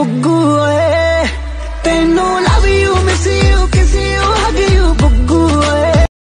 ਪੁੱਗੂ ਓਏ ਤੈਨੂੰ